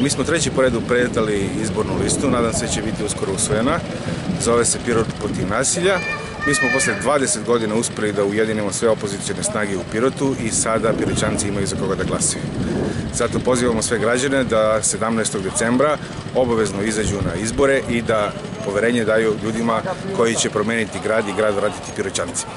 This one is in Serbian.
Mi smo treći po redu predali izbornu listu, nadam se da će biti uskoro usvojena. Zove se Pirot protiv nasilja. Mi smo posle 20 godina uspeli da ujedinimo sve opozicijne snage u Pirotu i sada Piroćanci imaju za koga da glasaju. Zato pozivamo sve građane da 17. decembra obavezno izađu na izbore i da poverenje daju ljudima koji će promeniti grad i grad vratiti Piroćancima.